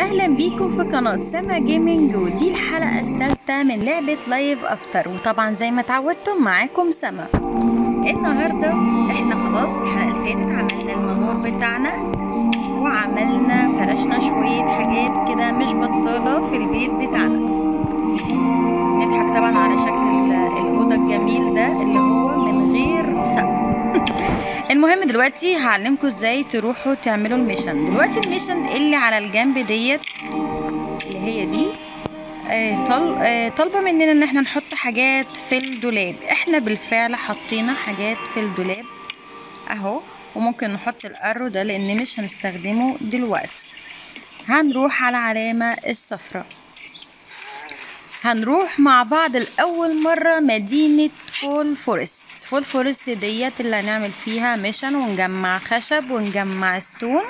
أهلا بيكم في قناة سما Gaming ودي الحلقة الثالثة من لعبة LifeAfter وطبعا زي ما اتعودتم معاكم سما. النهاردة إحنا خلاص الحلقة اللي فاتت عملنا ال manor بتاعنا وعملنا فرشنا شوية حاجات كده مش بطالة في البيت بتاعنا. نضحك طبعا على شكل ال- الأوضة الجميل ده اللي هو من غير سقف. المهم دلوقتي هعلمكم إزاي تروحوا تعملوا ال mission. دلوقتي ال mission اللي على الجنب ديت اللي هي دي آه،. آه، طالبة مننا ان إحنا نحط حاجات في الدولاب. إحنا بالفعل حطينا حاجات في الدولاب اهو وممكن نحط ال arrow ده لأن مش هنستخدمه دلوقتي. هنروح على العلامه الصفراء. هنروح مع بعض الأول مرة مدينة Fall Forest. Fall Forest ديت اللي هنعمل فيها mission ونجمع خشب ونجمع stone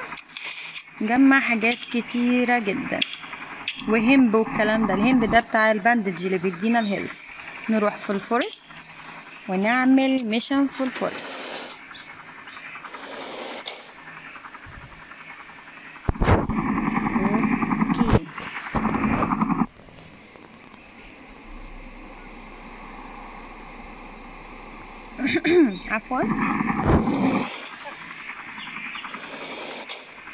نجمع حاجات كتيرة جدا. و hemp والكلام ده ال hemp ده بتاع ال bandage اللي بيدينا ال heals. نروح في ال forest ونعمل mission في ال forest okay عفوا.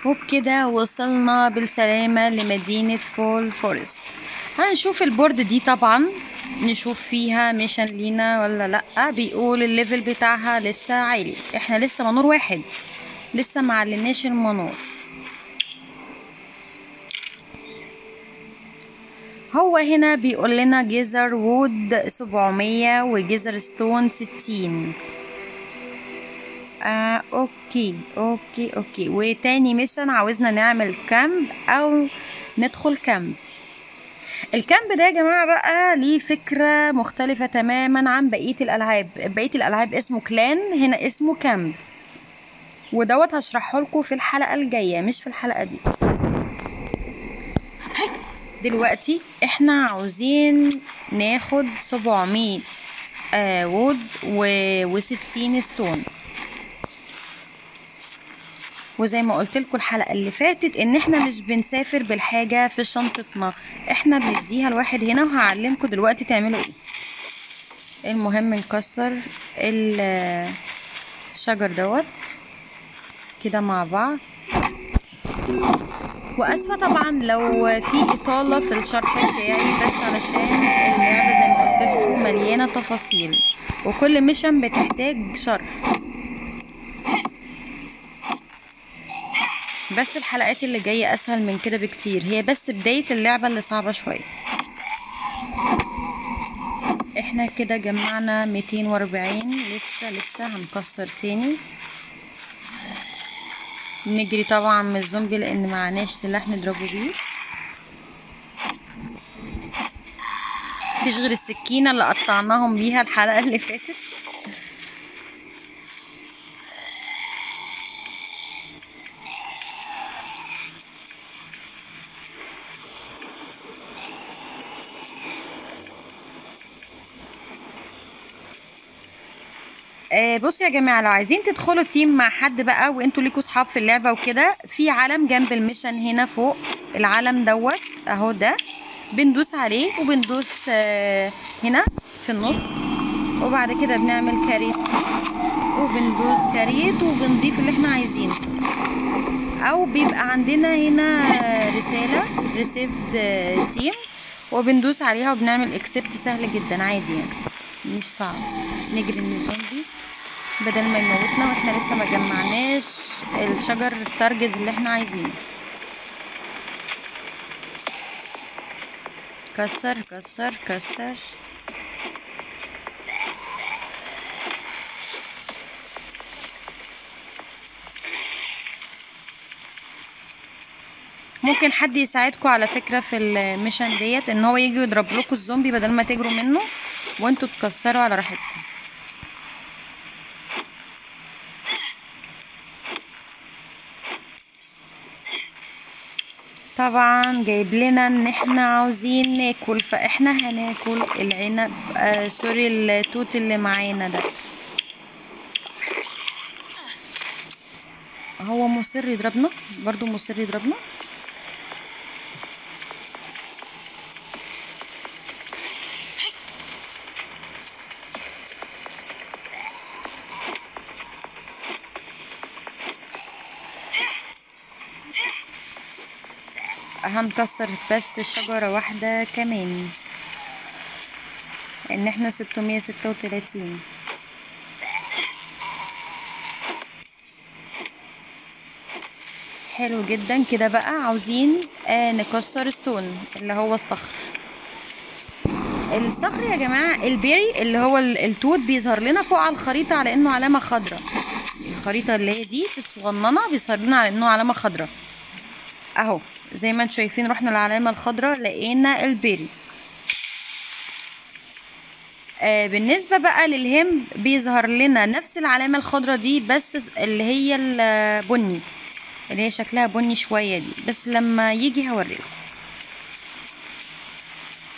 وبكده وصلنا بالسلامة لمدينة Fall Forest. هنشوف ال board دي طبعا نشوف فيها mission لينا ولا لأ. بيقول ال level بتاعها لسه عالي. إحنا لسه manor واحد. لسه معليناش ال manor. هو هنا بيقول لنا gather wood 700 و gather stone 60 آه okay okay okay. وتاني mission عاوزنا نعمل camp أو ندخل camp. ال camp ده يا جماعة بقى ليه فكرة مختلفة تماما عن بقية الألعاب. بقية الألعاب اسمه clan هنا اسمه camp. ودوت هشرحه لكم في الحلقة الجاية مش في الحلقة دي. دلوقتي إحنا عاوزين ناخد 700 آه وود و 60 ستون وزي ما قلت لكم الحلقة اللي فاتت ان إحنا مش بنسافر بالحاجة في شنطتنا. إحنا بنديها لواحد هنا وهعلمكم دلوقتي تعملوا إيه. المهم نكسر ال- الشجر دوت كده مع بعض. وأسفة طبعا لو في إطالة في الشرح بتاعي بس علشان اللعبة زي ما قلت لكم مليانة تفاصيل وكل ميشن بتحتاج شرح. بس الحلقات اللي جاية أسهل من كده بكتير. هي بس بداية اللعبة اللي صعبة شوية. إحنا كده جمعنا 240 لسه لسه هنكسر تاني. نجري طبعا من الزومبي لأن معناش سلاح نضربه بيه. مفيش غير السكينة اللي قطعناهم بيها الحلقة اللي فاتت. آه بصوا يا جماعة لو عايزين تدخلوا team مع حد بقى وانتوا ليكوا صحاب في اللعبة وكده في علم جنب ال mission هنا فوق العلم دوت أهو ده بندوس عليه وبندوس آه هنا في النص وبعد كده بنعمل create وبندوس create وبنضيف اللي إحنا عايزينه. أو بيبقى عندنا هنا رسالة received team وبندوس عليها وبنعمل accept سهل جدا عادي يعني. مش صعب. نجري من الزومبي. بدل ما يموتنا وإحنا لسه ما جمعناش الشجر ال targets اللي إحنا عايزينه. كسر كسر كسر. ممكن حد يساعدكم على فكرة في ال mission ديت إن هو يجي يضرب لكم الزومبي بدل ما تجروا منه. وانتوا تكسروا على راحتكم. طبعا جايب لنا إن إحنا عاوزين ناكل فإحنا هناكل العنب آه سوري التوت اللي معانا ده. هو مصر يضربنا؟ برضو مصر يضربنا؟ هنكسر بس شجرة واحدة كمان. إن إحنا ستمية ستة وتلاتين. حلو جدا. كده بقى عاوزين آه نكسر ستون اللي هو الصخر. الصخر يا جماعة البيري اللي هو ال- التوت بيظهر لنا فوق على الخريطة على إنه علامة خضراء. الخريطة اللي هي دي الصغننة بيظهر لنا على إنه علامة خضراء. أهو. زي ما أنتم شايفين رحنا العلامة الخضراء لقينا البيري آه بالنسبة بقى للهم بيظهر لنا نفس العلامة الخضراء دي بس اللي هي البني اللي هي شكلها بني شوية دي. بس لما يجي هوريكم.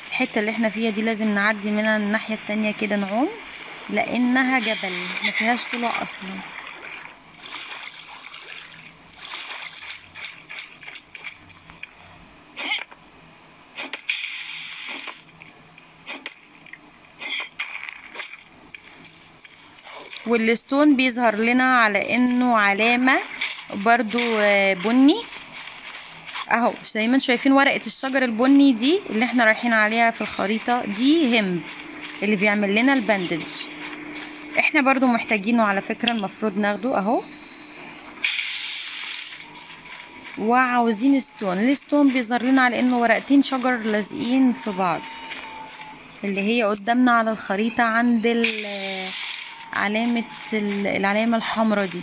الحتة اللي إحنا فيها دي لازم نعدي منها الناحية التانية كده نعوم لأنها جبل ما فيهاش طلوع أصلا. وال stone بيظهر لنا على إنه علامة برضو آه، بني. أهو زي ما شايفين ورقة الشجر البني دي اللي إحنا رايحين عليها في الخريطة دي hemp اللي بيعمل لنا ال bandage إحنا برضو محتاجينه على فكرة المفروض ناخده أهو. وعاوزين stone. ال stone بيظهر لنا على إنه ورقتين شجر لازقين في بعض اللي هي قدامنا على الخريطة عند ال- علامة ال- العلامة الحمراء دي.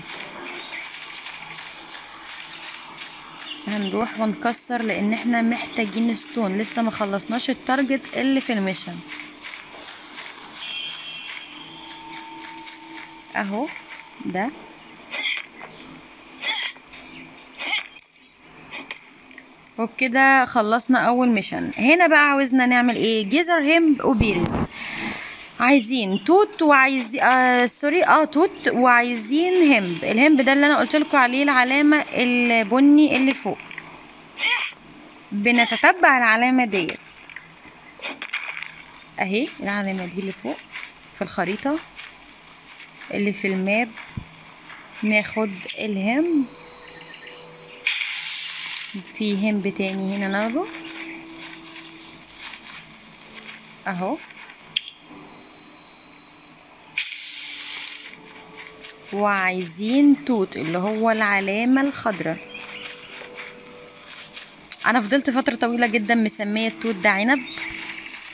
هنروح ونكسر لأن إحنا محتاجين stone لسه ما خلصناش ال target اللي في ال mission. أهو ده. وبكده خلصنا أول mission. هنا بقى عاوزنا نعمل إيه؟ gather hemp و berries عايزين توت وعايز آه sorry آه توت وعايزين hemp ال hemp ده اللي أنا قلت لكم عليه العلامة البني اللي فوق. بنتتبع العلامة ديت. أهي العلامة دي اللي فوق في الخريطة اللي في ال map. ناخد الهم في همب تاني هنا ناخده. أهو. وعايزين توت اللي هو العلامة الخضراء. أنا فضلت فترة طويلة جدا مسمية التوت ده عنب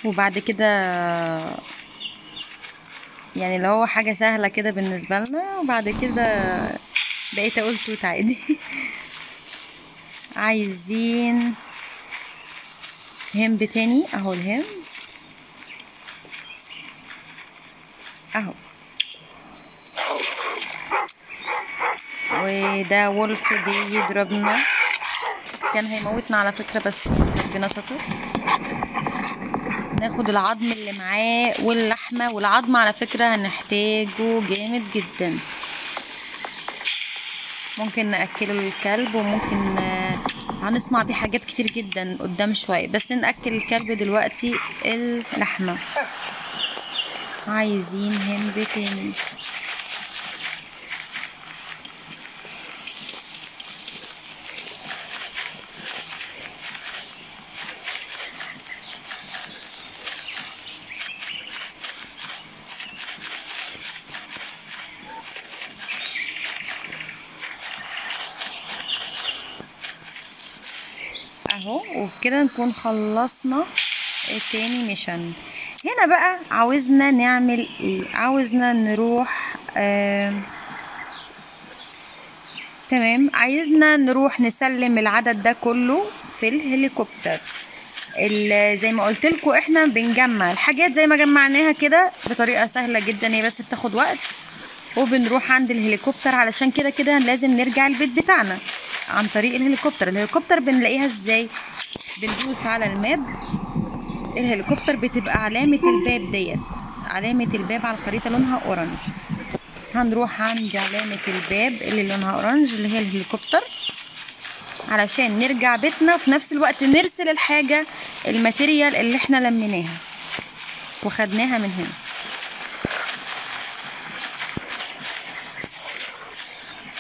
وبعد كده يعني اللي هو حاجة سهلة كده بالنسبة لنا وبعد كده بقيت أقول توت عادي. عايزين هم تاني أهو الهم أهو. وده وولف جه يضربنا. كان هيموتنا على فكرة بس ربنا ستر. ناخد العظم اللي معاه واللحمة. والعظم على فكرة هنحتاجه جامد جدا. ممكن نأكله للكلب وممكن آه، هنصنع بيه حاجات كتير جدا قدام شوية. بس نأكل الكلب دلوقتي اللحمة. عايزين هند تاني. وبكده نكون خلصنا التاني ميشن. هنا بقى عاوزنا نعمل إيه عاوزنا نروح آم، تمام. عايزنا نروح نسلم العدد ده كله في الهليكوبتر. ال- زي ما قلت لكم إحنا بنجمع الحاجات زي ما جمعناها كده بطريقة سهلة جدا هي بس بتاخد وقت. وبنروح عند الهليكوبتر علشان كده كده لازم نرجع البيت بتاعنا. عن طريق الهليكوبتر. الهليكوبتر بنلاقيها إزاي؟ بندوس على ال map. الهليكوبتر بتبقى علامة الباب ديت. علامة الباب على الخريطة لونها orange هنروح عند علامة الباب اللي لونها orange اللي هي الهليكوبتر. علشان نرجع بيتنا وفي نفس الوقت نرسل الحاجة ال material اللي إحنا لميناها. وخدناها من هنا.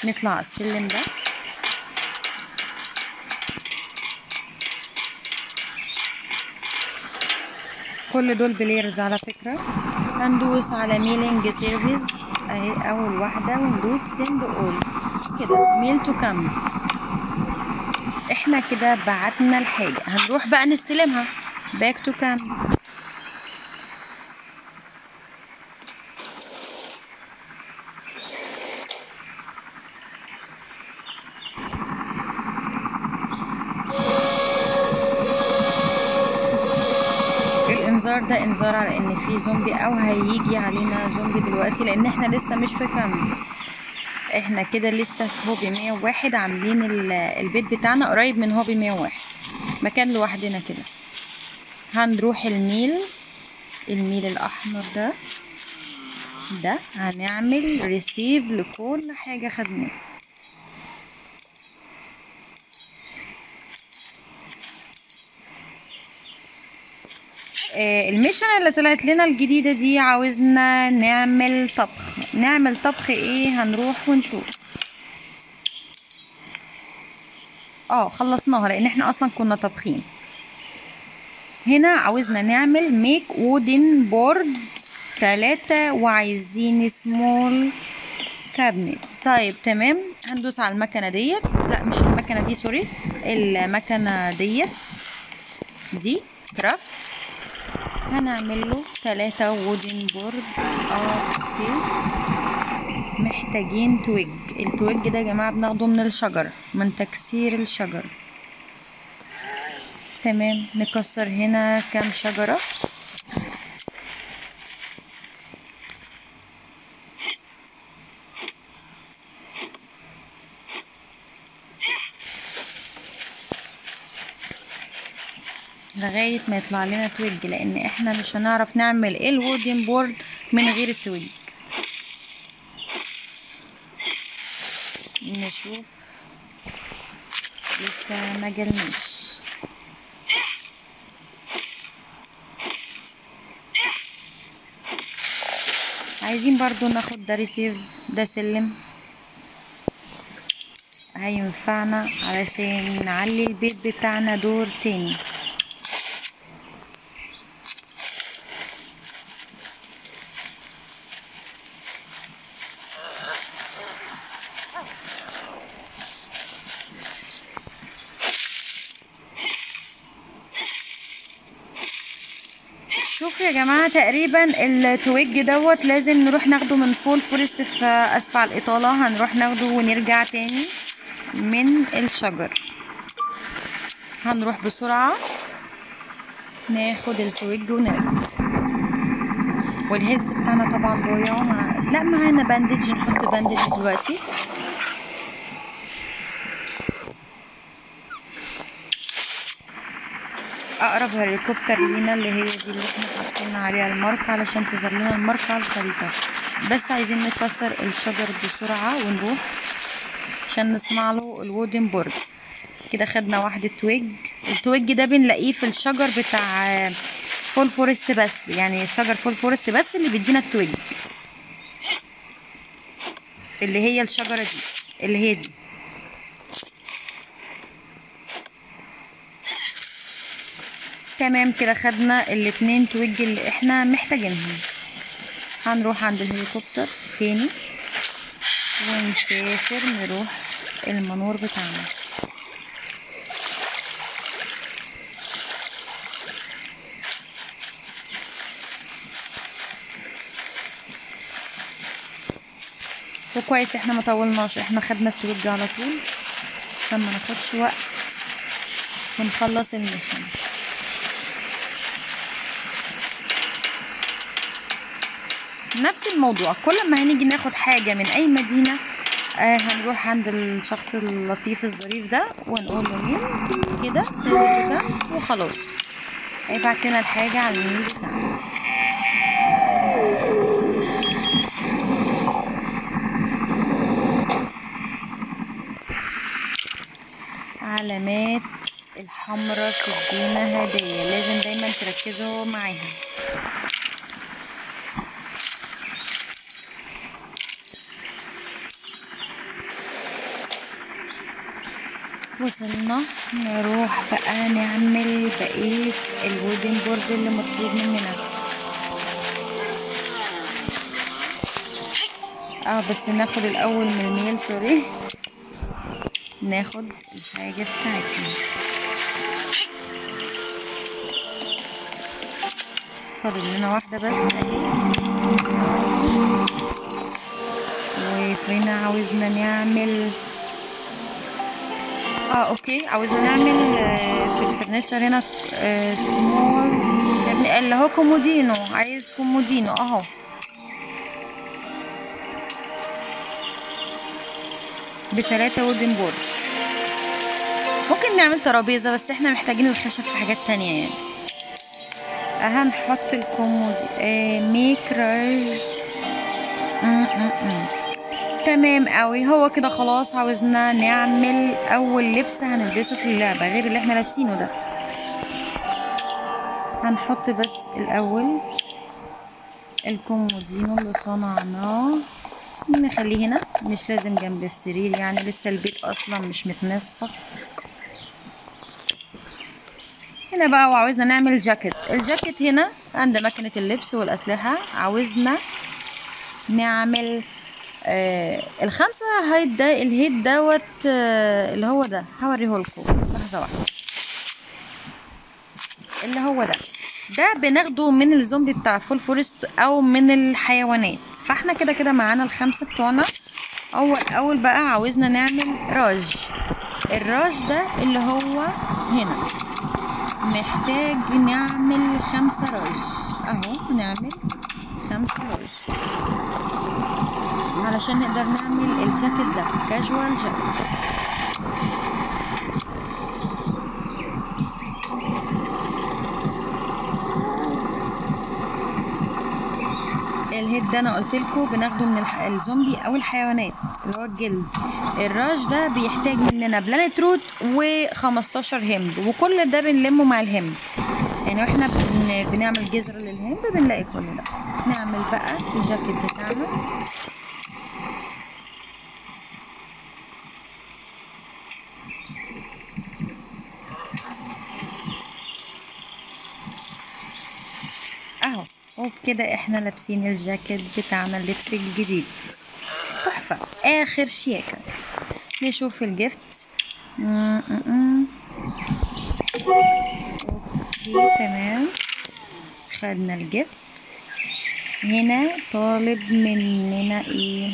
نطلع السلم ده. كل دول players على فكرة. هندوس على mailing service. أهي أول واحدة وندوس send all كده. mail to camp إحنا كده بعتنا الحاجة. هنروح بقى نستلمها. back to camp الإنذار ده إنذار على إن في زومبي أو هيجي علينا زومبي دلوقتي لأن إحنا لسه مش camp. إحنا كده لسه في Hope 101 عاملين ال- البيت بتاعنا قريب من Hope 101 مكان لوحدنا كده. هنروح ال mail ال mail الأحمر ده. ده هنعمل receive لكل حاجة خدناها آه، ال mission اللي طلعت لنا الجديدة دي عاوزنا نعمل طبخ. نعمل طبخ إيه؟ هنروح ونشوف. آه خلصناها لأن إحنا أصلا كنا طابخين. هنا عاوزنا نعمل make wooden board تلاتة وعايزين small cabinet طيب تمام. هندوس على المكنة ديت. لا مش المكنة دي سوري. المكنة ديت. دي craft هنعمل له تلاتة wooden board آه okay محتاجين twig. ال twig ده يا جماعة بناخده من الشجر من تكسير الشجر. تمام نكسر هنا كام شجرة. لغاية ما يطلع لنا twig لأن إحنا مش هنعرف نعمل ال wooden board من غير ال twig. نشوف. لسه ما جالناش. عايزين برضو ناخد ده receive ده سلم. هينفعنا علشان نعلي البيت بتاعنا دور تاني شوفوا يا جماعة تقريبا ال twig دوت لازم نروح ناخده من Fall Forest في أسفل الإطالة. هنروح ناخده ونرجع تاني من الشجر. هنروح بسرعة ناخد ال twig ونرجع. وال health بتاعنا طبعا ضايع. لا معانا bandage نحط bandage دلوقتي. اقرب هليكوبتر لينا اللي هي دي اللي إحنا حاطين عليها ال mark علشان تظهر لنا ال mark على الخريطة. بس عايزين نكسر الشجر بسرعة ونروح عشان نصنع له ال wooden board كده خدنا واحدة twig ال twig ده بنلاقيه في الشجر بتاع Fall Forest بس يعني شجر Fall Forest بس اللي بيدينا ال twig اللي هي الشجرة دي اللي هي دي. تمام كده خدنا الاتنين twig اللي إحنا محتاجينهم. هنروح عند الهليكوبتر تاني ونسافر نروح ال manor بتاعنا. وكويس إحنا ما طولناش إحنا خدنا ال twig على طول عشان ما ناخدش وقت ونخلص ال mission. نفس الموضوع. كل ما هنيجي ناخد حاجة من أي مدينة آه هنروح عند الشخص اللطيف الظريف ده ونقول له مين؟ كده ثابت كده وخلاص. هيبعت لنا الحاجة على الميل بتاعنا علامات الحمراء تدينا هدية لازم دايما تركزوا معاها. وصلنا. نروح بقى نعمل بقية ال wooden board اللي مطلوب مننا. آه بس ناخد الأول من ال mail sorry. ناخد الحاجة بتاعتنا. فاضل لنا واحدة بس أهي. وفينا عاوزنا نعمل آه okay. عاوزنا نعمل آه، في ال furniture هنا small اللي هو كومودينو. عايز كومودينو أهو. بتلاتة wooden board ممكن نعمل ترابيزة بس إحنا محتاجين الخشب في حاجات تانية يعني. هنحط الكومودي آه make rag م- م- م. تمام قوي هو كده خلاص عاوزنا نعمل أول لبس هنلبسه في اللعبة غير اللي إحنا لابسينه ده. هنحط بس الأول الكومودينو اللي صنعناه. نخليه هنا مش لازم جنب السرير يعني لسه البيت أصلا مش متنسق. هنا بقى وعاوزنا نعمل جاكيت. الجاكيت هنا عند مكنة اللبس والأسلحة. عاوزنا نعمل آه الخمسة hide ده ال hide دوت آه اللي هو ده. هوريهولكوا. لحظة واحدة اللي هو ده. ده بناخده من الزومبي بتاع Fall Forest أو من الحيوانات. فاحنا كده كده معانا الخمسة بتوعنا. أول أول بقى عاوزنا نعمل rag ال rag ده اللي هو هنا. محتاج نعمل خمسة راج أهو نعمل خمسة راج علشان نقدر نعمل الجاكيت ده. كاجوال جاكيت الهيد ده أنا قلت لكم بناخده من. الزومبي أو الحيوانات اللي هو الجلد. ال rag ده بيحتاج مننا plant root و15 hemp وكل ده بنلمه مع الهند يعني وإحنا بن... بنعمل جزر للهند بنلاقي كل ده. نعمل بقى الجاكيت بتاعنا اهو وبكده إحنا لابسين الجاكيت بتاعنا اللبس الجديد. تحفة. آخر شياكة. نشوف ال gift. Okay تمام. خدنا ال gift. هنا طالب مننا إيه؟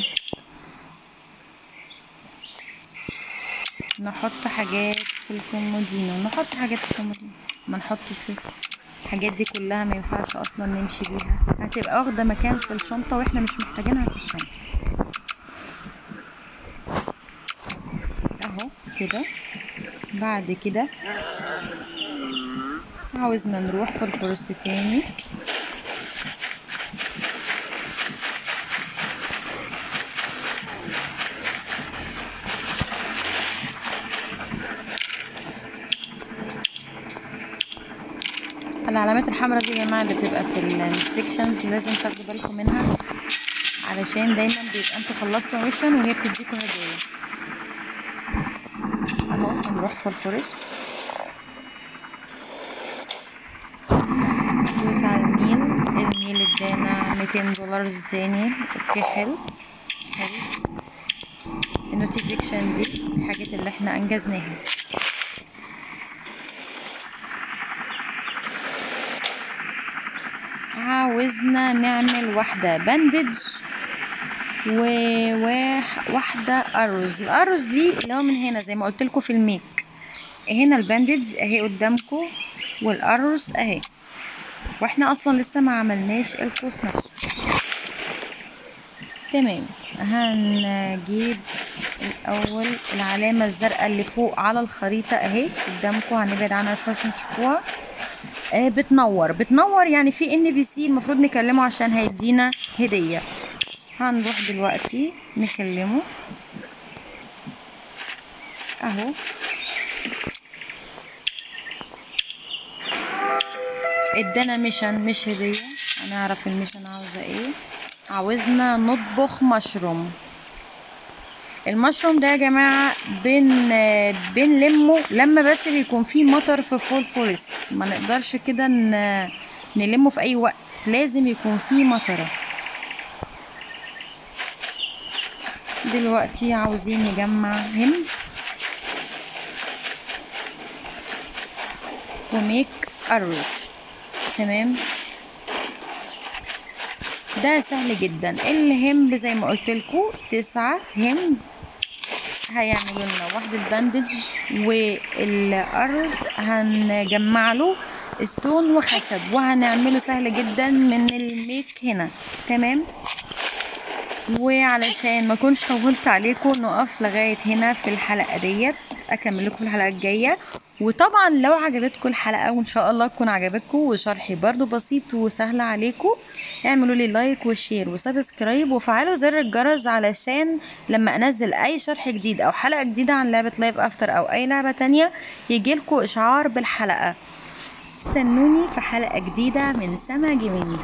نحط حاجات في الكومودينو. نحط حاجات في الكومودينو. ما نحطش ليه؟ الحاجات دي كلها ما ينفعش أصلا نمشي بيها. هتبقى واخدة مكان في الشنطة وإحنا مش محتاجينها في الشنطة. أهو كده. بعد كده عاوزنا نروح في ال forest تاني. العلامات الحمراء دي يا جماعة اللي بتبقى في ال infections لازم تاخدوا بالكم منها علشان دايما بيبقى أنتوا خلصتوا mission وهي بتديكوا هدايا أهو هنروح في ال forest ندوس على ال mail. ال mail ادانا 200 دولار تاني. Okay حلو. حلو. ال notification دي الحاجات اللي إحنا انجزناها. عاوزنا نعمل واحدة bandage وواحدة arrows ال arrows دي اللي هو من هنا زي ما قلت لكم في ال make. هنا ال bandage اهي قدامكم وال arrows اهي. وإحنا أصلا لسه ما عملناش القوس نفسه. تمام. هنجيب الأول العلامة الزرقاء اللي فوق على الخريطة اهي. قدامكم هنبعد عنها شوية عشان تشوفوها. آه بتنور. بتنور يعني في NPC المفروض نكلمه عشان هيدينا هدية. هنروح دلوقتي نكلمه. أهو. ادانا mission مش هدية. هنعرف ال mission عاوزة إيه. عاوزنا نطبخ مشروم. المشروم ده يا جماعة بن بنلمه لما بس بيكون فيه مطر في Fall Forest ما نقدرش كده نلمه في أي وقت. لازم يكون فيه مطرة. دلوقتي عاوزين نجمع hemp و make ال arrows. تمام؟ ده سهل جدا. ال hemp زي ما قلت لكم تسعة hemp هيعملوا لنا واحدة bandage وال arrows هنجمع له stone وخشب وهنعمله سهل جدا من ال make هنا. تمام؟ وعلشان ما كنتش طولت عليكم نقف لغاية هنا في الحلقة ديت. أكمل لكم في الحلقة الجاية. وطبعا لو عجبتكم الحلقة وإن شاء الله تكون عجبتكم وشرحي برضو بسيط وسهل عليكم اعملوا لي like و share و subscribe وفعلوا زر الجرس علشان لما أنزل أي شرح جديد أو حلقة جديدة عن لعبة LifeAfter أو أي لعبة تانية يجيلكم إشعار بالحلقة. استنوني في حلقة جديدة من سما Gaming